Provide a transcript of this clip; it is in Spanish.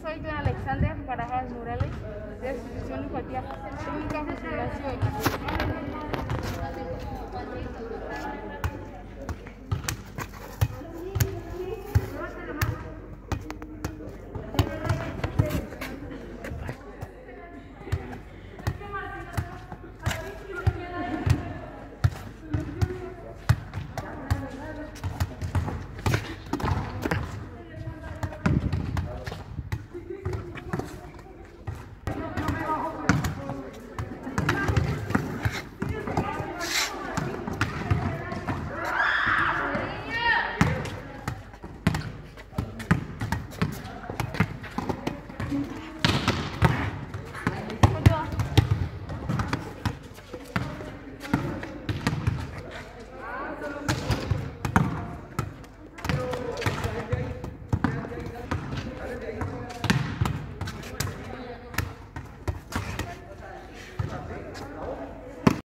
Soy John Alexander Barajas Morales, de la Institución Educativa Técnica José